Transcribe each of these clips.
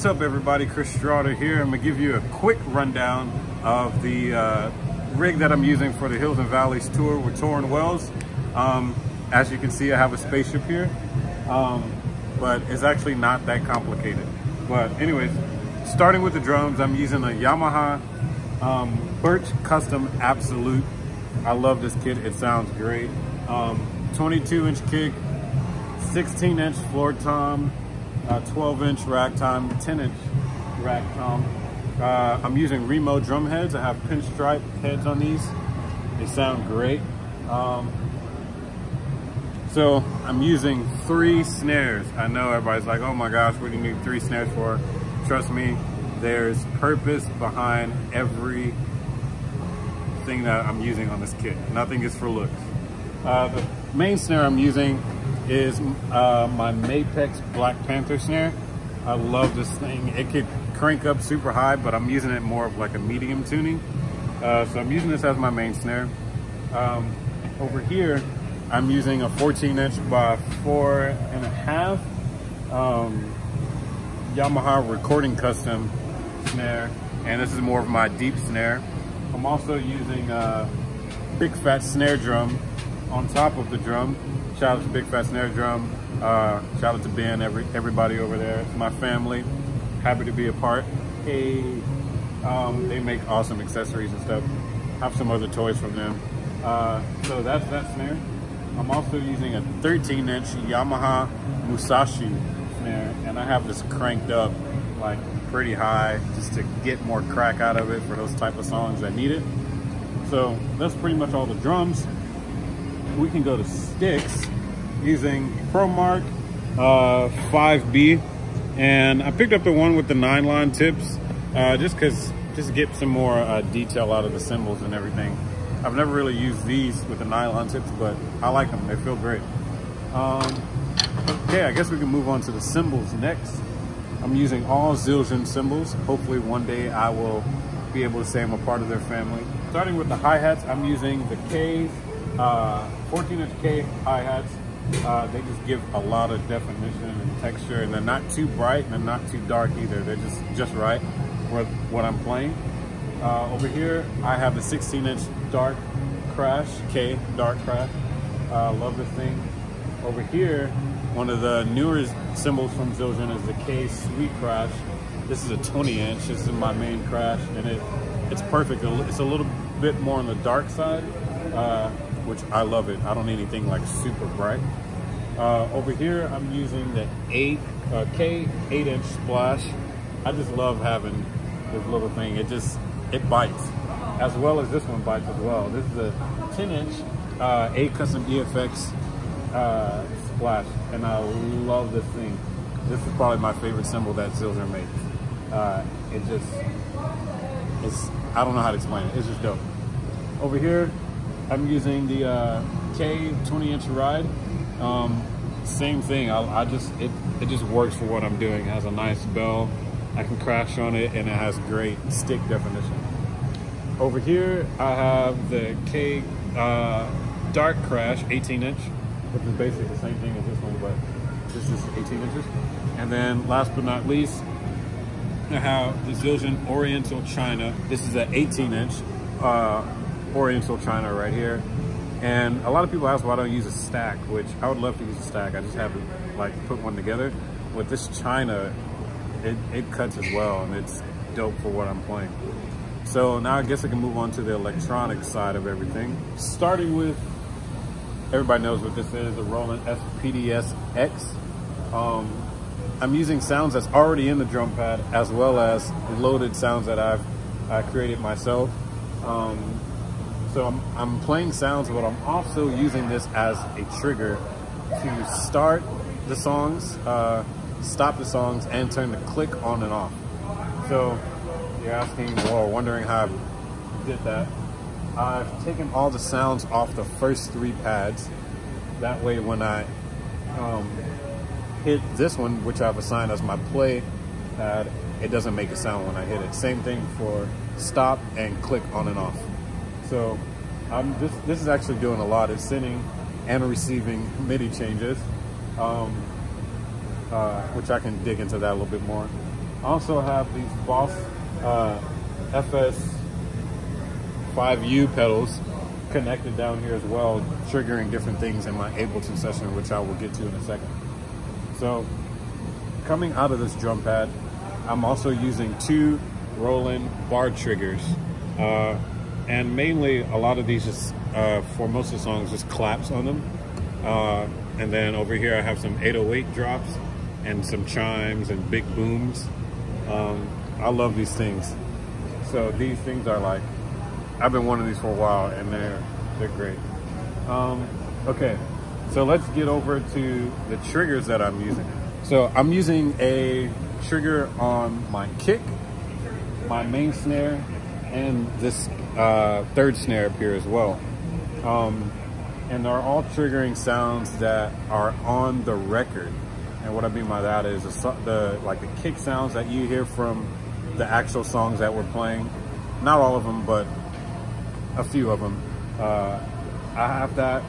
What's up everybody? Chris Strawder here. I'm gonna give you a quick rundown of the uh, rig that I'm using for the Hills and Valleys tour with Tauren Wells. Um, as you can see, I have a spaceship here, um, but it's actually not that complicated. But anyways, starting with the drums, I'm using a Yamaha um, Birch Custom Absolute. I love this kit, it sounds great. Um, 22 inch kick, 16 inch floor tom, uh, 12 inch rack tom, 10 inch rack. Uh, I'm using Remo drum heads. I have pinstripe heads on these. They sound great. Um, so I'm using three snares. I know everybody's like, oh my gosh, what do you need three snares for? Trust me, there's purpose behind every thing that I'm using on this kit. Nothing is for looks. Uh, the main snare I'm using is uh, my Mapex Black Panther snare. I love this thing. It could crank up super high, but I'm using it more of like a medium tuning. Uh, so I'm using this as my main snare. Um, over here, I'm using a 14 inch by four and a half um, Yamaha Recording Custom snare. And this is more of my deep snare. I'm also using a big fat snare drum on top of the drum. Shout out to Big Fat Snare Drum. Uh, shout out to Ben, every, everybody over there. My family. Happy to be a part. Hey, um, they make awesome accessories and stuff. Have some other toys from them. Uh, so that's that snare. I'm also using a 13 inch Yamaha Musashi snare and I have this cranked up like pretty high just to get more crack out of it for those type of songs that need it. So that's pretty much all the drums we can go to sticks using ProMark uh, 5B. And I picked up the one with the nylon tips uh, just because, just to get some more uh, detail out of the cymbals and everything. I've never really used these with the nylon tips, but I like them. They feel great. Um, okay, I guess we can move on to the cymbals next. I'm using all Zildjian cymbals. Hopefully one day I will be able to say I'm a part of their family. Starting with the hi-hats, I'm using the K's uh, 14 inch K hi-hats, uh, they just give a lot of definition and texture and they're not too bright and they're not too dark either. They're just, just right for what I'm playing. Uh, over here, I have the 16 inch dark crash, K dark crash. Uh, love this thing. Over here, one of the newer cymbals from Zildjian is the K Sweet Crash. This is a 20 inch, this is my main crash and it it's perfect. It's a little bit more on the dark side. Uh, which I love it. I don't need anything like super bright. Uh, over here, I'm using the 8 uh, K 8 inch splash. I just love having this little thing. It just, it bites. As well as this one bites as well. This is a 10 inch uh, A Custom EFX uh, splash. And I love this thing. This is probably my favorite cymbal that Zildjian makes. Uh, it just, it's, I don't know how to explain it. It's just dope. Over here, I'm using the uh, K 20 inch ride. Um, same thing. I, I, just it it just works for what I'm doing. It has a nice bell. I can crash on it, and it has great stick definition. Over here, I have the K uh, Dark Crash 18 inch, which is basically the same thing as this one, but this is 18 inches. And then, last but not least, I have the Zildjian Oriental China. This is an 18 inch. Uh, Oriental China right here. And a lot of people ask why I don't use a stack, which I would love to use a stack. I just haven't like put one together. With this China, it, it cuts as well and it's dope for what I'm playing. So now I guess I can move on to the electronic side of everything. Starting with, everybody knows what this is, a Roland SPDS X. Um, I'm using sounds that's already in the drum pad as well as loaded sounds that I've I created myself. Um, so I'm, I'm playing sounds, but I'm also using this as a trigger to start the songs, uh, stop the songs, and turn the click on and off. So you're asking or wondering how I did that. I've taken all the sounds off the first three pads. That way when I um, hit this one, which I've assigned as my play pad, it doesn't make a sound when I hit it. Same thing for stop and click on and off. So I'm this this is actually doing a lot. It's sending and receiving MIDI changes, um, uh, which I can dig into that a little bit more. I also have these Boss uh, FS 5U pedals connected down here as well, triggering different things in my Ableton session, which I will get to in a second. So coming out of this drum pad, I'm also using two Roland bar triggers. Uh, and mainly a lot of these just, uh, for most of the songs, just claps on them. Uh, and then over here I have some 808 drops and some chimes and big booms. Um, I love these things. So these things are like, I've been wanting these for a while and they're, they're great. Um, okay, so let's get over to the triggers that I'm using. So I'm using a trigger on my kick, my main snare, and this uh, third snare up here as well. Um, and they're all triggering sounds that are on the record. And what I mean by that is the, the like the kick sounds that you hear from the actual songs that we're playing. Not all of them, but a few of them. Uh, I have that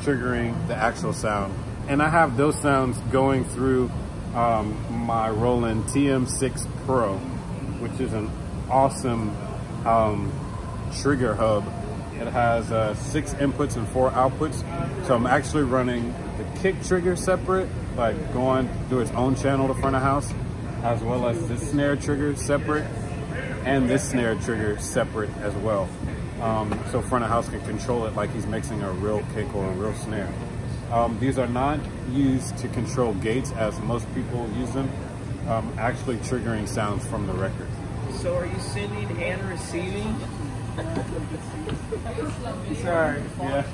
triggering the actual sound. And I have those sounds going through um, my Roland TM6 Pro, which is an awesome um, trigger hub. It has uh, six inputs and four outputs. So I'm actually running the kick trigger separate, like going through its own channel to front of house, as well as this snare trigger separate and this snare trigger separate as well. Um, so front of house can control it like he's mixing a real kick or a real snare. Um, these are not used to control gates as most people use them, um, actually triggering sounds from the record. So are you sending and receiving? Sorry. Yeah.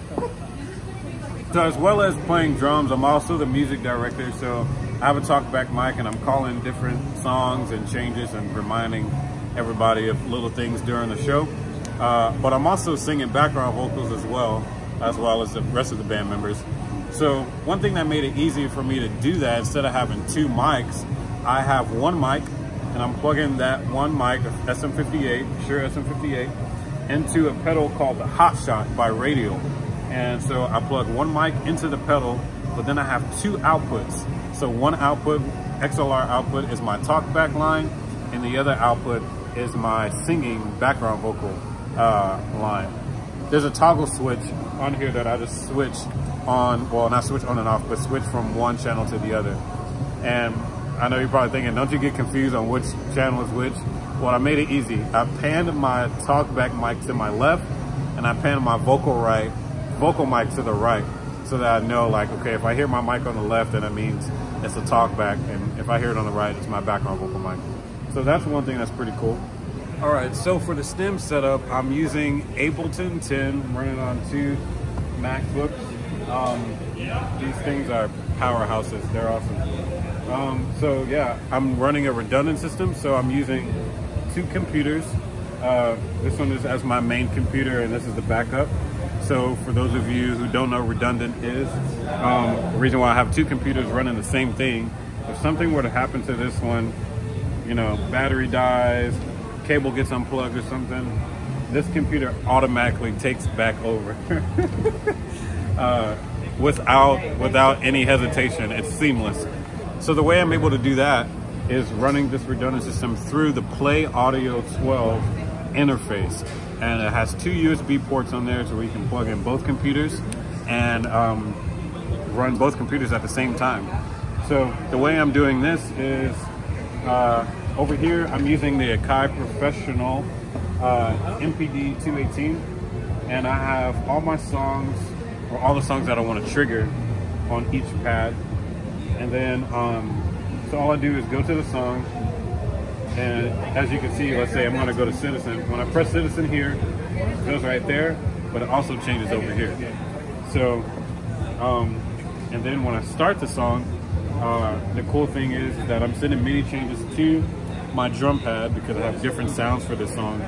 So as well as playing drums, I'm also the music director. So I have a talkback mic and I'm calling different songs and changes and reminding everybody of little things during the show. Uh, but I'm also singing background vocals as well, as well as the rest of the band members. So one thing that made it easier for me to do that, instead of having two mics, I have one mic and I'm plugging that one mic, SM58, Shure SM58, into a pedal called the Hot Shot by Radial. And so I plug one mic into the pedal, but then I have two outputs. So one output, XLR output is my talkback line, and the other output is my singing background vocal uh, line. There's a toggle switch on here that I just switch on, well, not switch on and off, but switch from one channel to the other. And I know you're probably thinking, don't you get confused on which channel is which? Well, I made it easy. I panned my talkback mic to my left, and I panned my vocal right, vocal mic to the right, so that I know, like, okay, if I hear my mic on the left, then it means it's a talkback, and if I hear it on the right, it's my background vocal mic. So that's one thing that's pretty cool. All right, so for the stem setup, I'm using Ableton 10, I'm running on two MacBooks. Um, these things are powerhouses, they're awesome. Um, so yeah, I'm running a redundant system, so I'm using two computers. Uh, this one is as my main computer and this is the backup. So for those of you who don't know redundant is, um, the reason why I have two computers running the same thing, if something were to happen to this one, you know, battery dies, cable gets unplugged or something, this computer automatically takes back over. uh, without without any hesitation. It's seamless. So the way I'm able to do that is running this redundant system through the Play Audio 12 interface. And it has two USB ports on there so we can plug in both computers and um, run both computers at the same time. So the way I'm doing this is uh, over here, I'm using the Akai Professional uh, MPD 218 and I have all my songs or all the songs that I want to trigger on each pad. And then, um, so all I do is go to the song, and as you can see, let's say I'm going to go to Citizen. When I press Citizen here, it goes right there, but it also changes over here. So, um, and then when I start the song, uh, the cool thing is that I'm sending MIDI changes to my drum pad because I have different sounds for this song,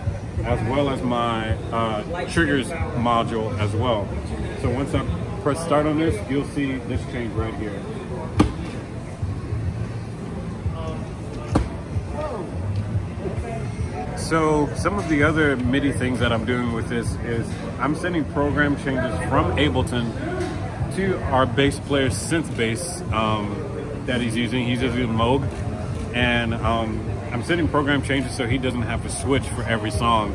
as well as my uh, triggers module as well. So once I press start on this, you'll see this change right here. So some of the other MIDI things that I'm doing with this is I'm sending program changes from Ableton to our bass player synth bass um, that he's using. He's using Moog. And um, I'm sending program changes so he doesn't have to switch for every song.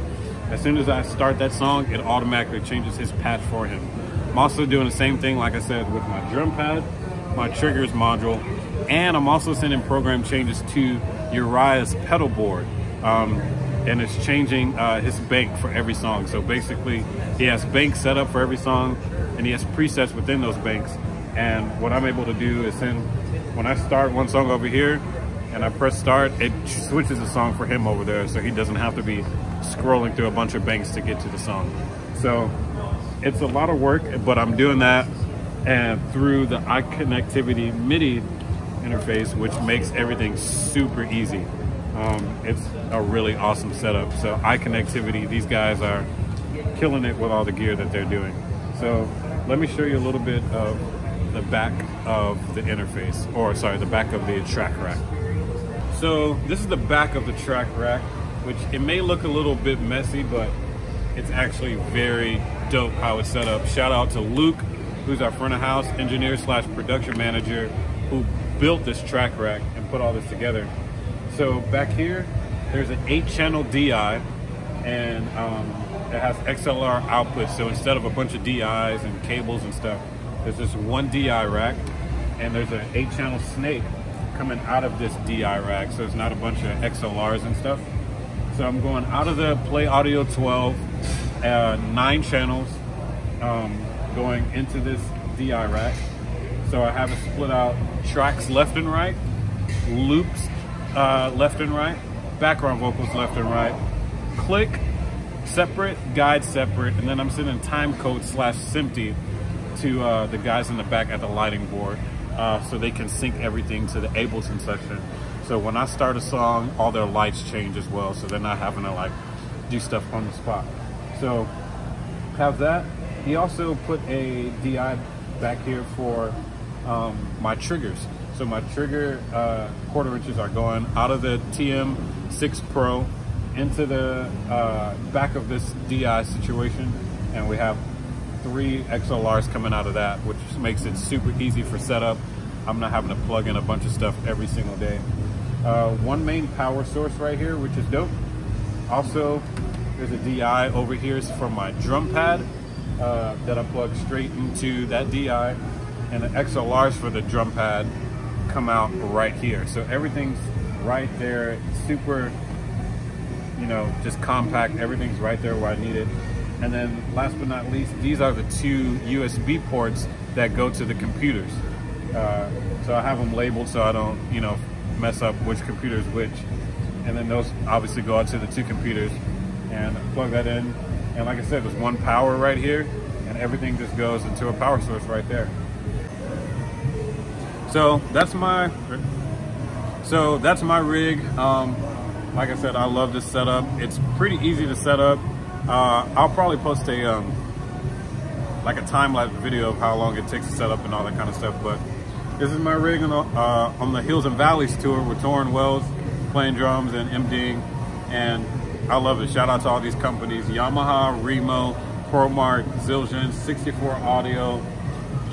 As soon as I start that song, it automatically changes his patch for him. I'm also doing the same thing, like I said, with my drum pad, my triggers module, and I'm also sending program changes to Uriah's pedal board. Um, and it's changing uh, his bank for every song. So basically, he has banks set up for every song, and he has presets within those banks. And what I'm able to do is send, when I start one song over here, and I press start, it switches the song for him over there, so he doesn't have to be scrolling through a bunch of banks to get to the song. So it's a lot of work, but I'm doing that and through the iConnectivity MIDI interface, which makes everything super easy. Um, it's a really awesome setup. So iConnectivity, these guys are killing it with all the gear that they're doing. So let me show you a little bit of the back of the interface, or sorry, the back of the track rack. So this is the back of the track rack, which it may look a little bit messy, but it's actually very dope how it's set up. Shout out to Luke, who's our front of house engineer slash production manager, who built this track rack and put all this together. So back here, there's an eight channel DI and um, it has XLR output. So instead of a bunch of DIs and cables and stuff, there's just one DI rack and there's an eight channel snake coming out of this DI rack. So it's not a bunch of XLRs and stuff. So I'm going out of the Play Audio 12, uh, nine channels, um, going into this DI rack. So I have it split out tracks left and right, loops uh, left and right, background vocals left and right, click separate, guide separate, and then I'm sending time code slash SMPTE to uh, the guys in the back at the lighting board uh, so they can sync everything to the Ableton section. So when I start a song, all their lights change as well, so they're not having to like do stuff on the spot. So have that. He also put a DI back here for um, my triggers. So my trigger uh, quarter inches are going out of the TM6 Pro into the uh, back of this DI situation, and we have three XLRs coming out of that, which makes it super easy for setup. I'm not having to plug in a bunch of stuff every single day. Uh, one main power source right here, which is dope. Also, there's a DI over here for my drum pad uh, that I plug straight into that DI, and the XLRs for the drum pad come out right here. So everything's right there, super, you know, just compact. Everything's right there where I need it. And then last but not least, these are the two USB ports that go to the computers. Uh, so I have them labeled so I don't, you know, mess up which computer is which. And then those obviously go out to the two computers and plug that in. And like I said, there's one power right here and everything just goes into a power source right there. So that's my, so that's my rig. Um, like I said, I love this setup. It's pretty easy to set up. Uh, I'll probably post a, um, like a time-lapse video of how long it takes to set up and all that kind of stuff. But this is my rig on the, uh, on the Hills and Valleys tour with Tauren Wells, playing drums and MDing. And I love it. Shout out to all these companies, Yamaha, Remo, ProMark, Zildjian, 64 Audio,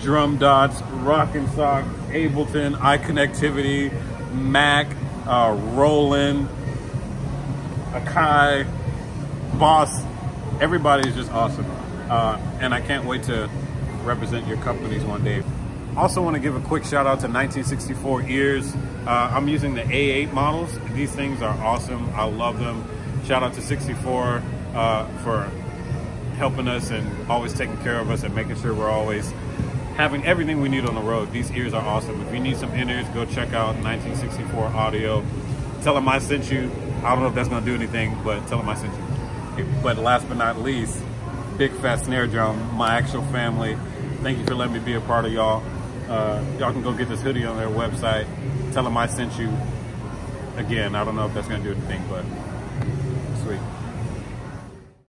Drum Dots, Roc n Soc, Ableton, iConnectivity, Mac, uh, Roland, Akai, Boss. Everybody is just awesome. Uh, and I can't wait to represent your companies one day. Also want to give a quick shout out to 1964 ears. Uh, I'm using the A8 models. These things are awesome. I love them. Shout out to 64 uh, for helping us and always taking care of us and making sure we're always having everything we need on the road. These ears are awesome. If you need some in-ears, go check out 1964 Audio. Tell them I sent you. I don't know if that's gonna do anything, but tell them I sent you. But last but not least, Big Fat Snare Drum, my actual family. Thank you for letting me be a part of y'all. Uh, y'all can go get this hoodie on their website. Tell them I sent you. Again, I don't know if that's gonna do anything, but sweet.